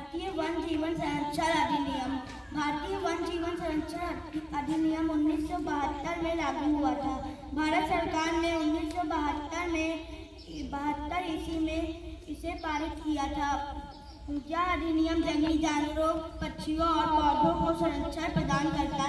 भारतीय वन जीवन संरक्षण अधिनियम, भारतीय वन जीवन संरक्षण अधिनियम उन्नीस सौ बहत्तर में लागू हुआ था। भारत सरकार ने उन्नीस सौ बहत्तर में, बहत्तर ईस्वी में इसे पारित किया था। यह अधिनियम जंगली जानवरों, पक्षियों और पौधों को संरक्षण प्रदान करता है